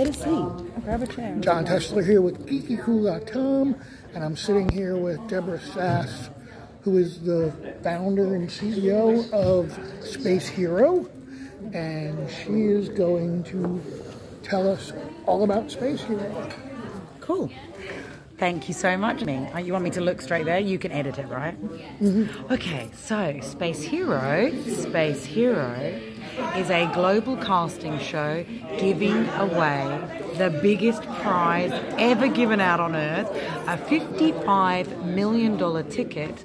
Get a seat. Grab a chair. John Tesler here with GeekyKOOL.com, and I'm sitting here with Deborah Sass, who is the founder and CEO of Space Hero, and she is going to tell us all about Space Hero. Cool. Thank you so much, Ming. Uh, You want me to look straight there? You can edit it, right? Okay, so Space Hero, Space Hero is a global casting show giving away the biggest prize ever given out on Earth a $55 million ticket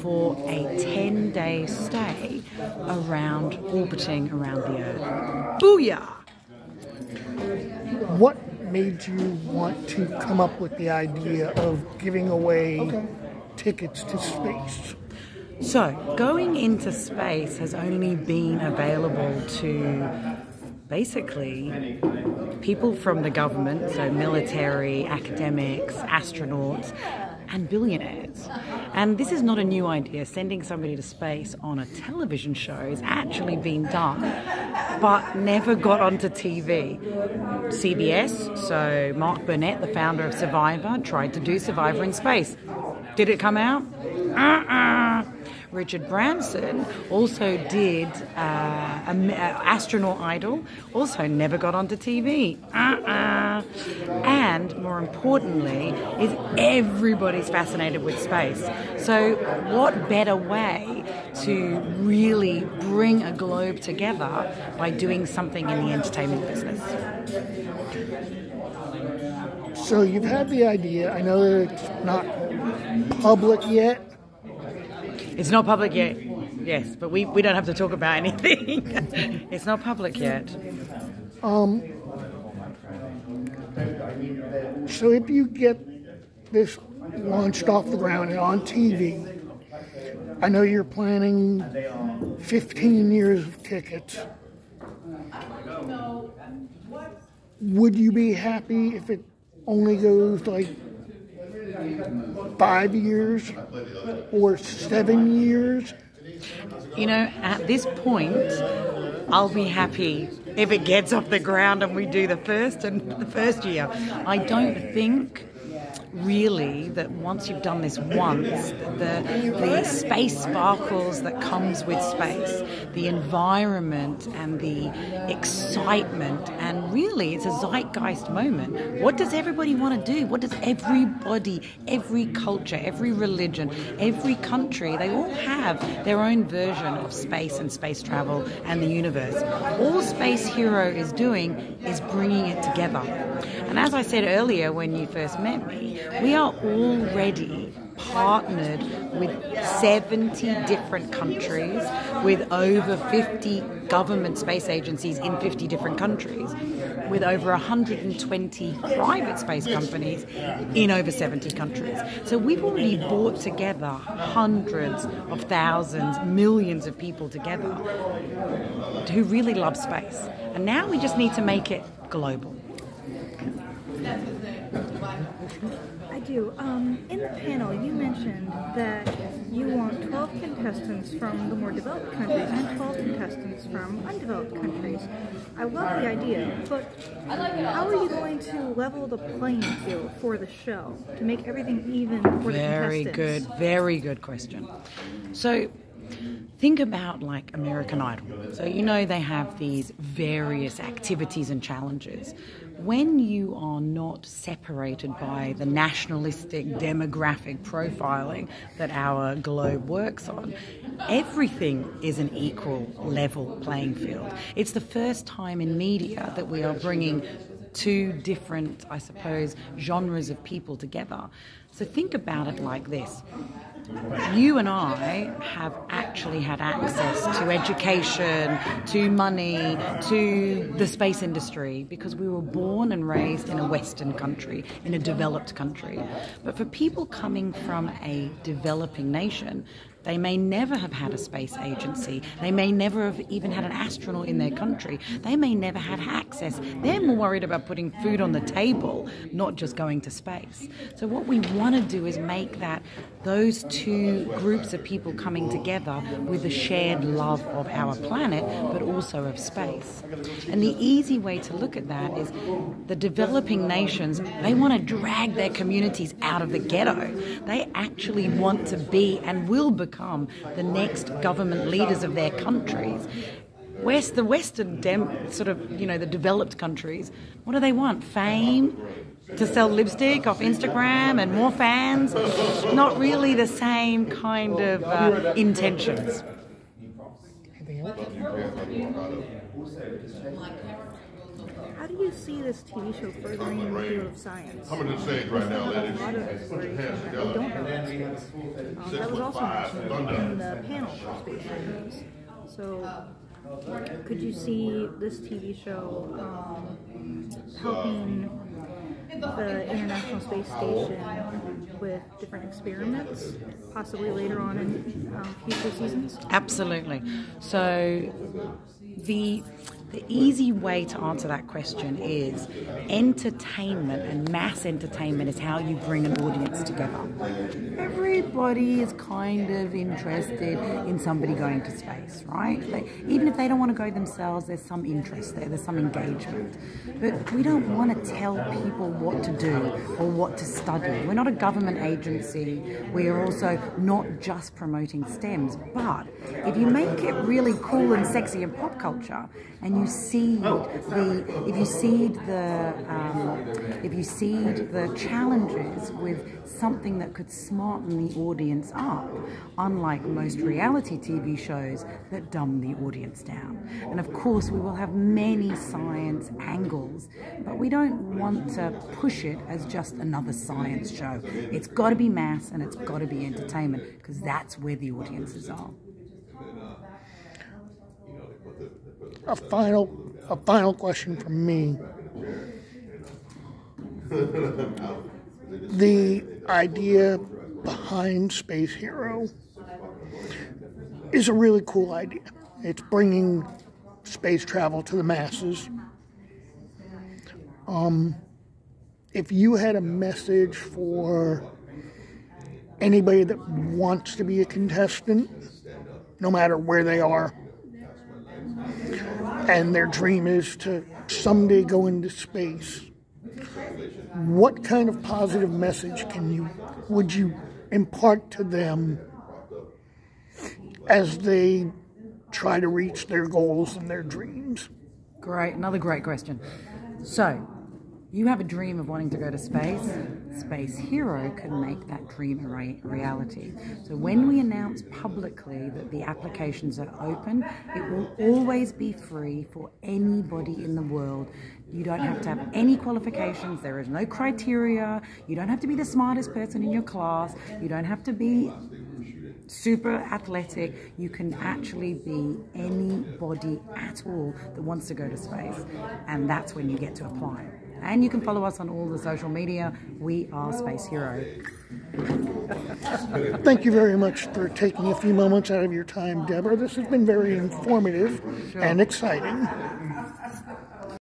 for a 10 day stay around orbiting around the Earth. Booyah! What made you want to come up with the idea of giving away tickets to space? So, going into space has only been available to basically people from the government, so military, academics, astronauts, and billionaires. And this is not a new idea. Sending somebody to space on a television show has actually been done, but never got onto TV. CBS, so Mark Burnett, the founder of Survivor, tried to do Survivor in space. Did it come out? Uh-uh. Richard Branson also did uh, a, a astronaut idol, also never got onto TV. Uh-uh. And more importantly, is everybody's fascinated with space. So, what better way to really bring a globe together by doing something in the entertainment business? So you've had the idea. I know that it's not public yet. It's not public yet. Yes, but we, we don't have to talk about anything. it's not public yet. Um, So if you get this launched off the ground and on TV, I know you're planning 15 years of tickets. Would you be happy if it only goes like five years or seven years? You know, at this point, I'll be happy if it gets off the ground and we do the first and the first year. I don't think really that once you've done this once, the the space sparkles that comes with space, the environment and the excitement, and really it's a zeitgeist moment. What does everybody want to do? What does everybody, every culture, every religion, every country, they all have their own version of space and space travel and the universe. All Space Hero is doing is bringing it together. And as I said earlier when you first met me, we are already partnered with 70 different countries, with over 50 government space agencies in 50 different countries, with over 120 private space companies in over 70 countries. So we've already brought together hundreds of thousands, millions of people together who really love space. And now we just need to make it global. I do. Um, in the panel, you mentioned that you want 12 contestants from the more developed countries and 12 contestants from undeveloped countries. I love the idea, but how are you going to level the playing field for the show to make everything even for the Very good, very good question. So, think about like American Idol. So, you know, they have these various activities and challenges. When you are not separated by the nationalistic demographic profiling that our globe works on, everything is an equal level playing field. It's the first time in media that we are bringing two different, I suppose, genres of people together. So think about it like this. You and I have actually had access to education, to money, to the space industry because we were born and raised in a Western country, in a developed country. But for people coming from a developing nation, They may never have had a space agency. They may never have even had an astronaut in their country. They may never had access. They're more worried about putting food on the table, not just going to space. So what we want to do is make that those two groups of people coming together with a shared love of our planet, but also of space. And the easy way to look at that is the developing nations, they want to drag their communities out of the ghetto. They actually want to be and will become the next government leaders of their countries. West, the Western dem, sort of, you know, the developed countries, what do they want? Fame, to sell lipstick off Instagram and more fans. Not really the same kind of uh, intentions. How do you see this TV show furthering the field of science? I'm in the stage right now, A ladies. lot of exploration that we don't know about. Um, that was also mentioned in the panel for Space Heroes. So, could you see this TV show um, helping the International Space Station with different experiments, possibly later on in um, future seasons? Absolutely. So the the easy way to answer that question is entertainment and mass entertainment is how you bring an audience together. Everybody is kind of interested in somebody going to space, right? They, even if they don't want to go themselves, there's some interest there, there's some engagement. But we don't want to tell people what to do or what to study. We're not a government agency. We're also not just promoting STEMs. But if you make it really cool and sexy in pop culture, and you seed the if you seed the um, if you seed the challenges with something that could smarten the audience up, unlike most reality TV shows that dumb the audience down. And of course, we will have many science angles, but we don't want to push it as just another science show. It's got to be mass and it's got to be entertainment because that's where the audiences are. A final, a final question from me. The idea behind Space Hero is a really cool idea. It's bringing space travel to the masses. Um, if you had a message for anybody that wants to be a contestant, no matter where they are, and their dream is to someday go into space, what kind of positive message can you would you impart to them as they try to reach their goals and their dreams? Great, another great question. So, you have a dream of wanting to go to space, Space Hero can make that dream a re- reality. So when we announce publicly that the applications are open, it will always be free for anybody in the world. You don't have to have any qualifications, there is no criteria, you don't have to be the smartest person in your class, you don't have to be super athletic. You can actually be anybody at all that wants to go to space. And that's when you get to apply. And you can follow us on all the social media. We are Space Hero. Thank you very much for taking a few moments out of your time, Deborah. This has been very informative and exciting.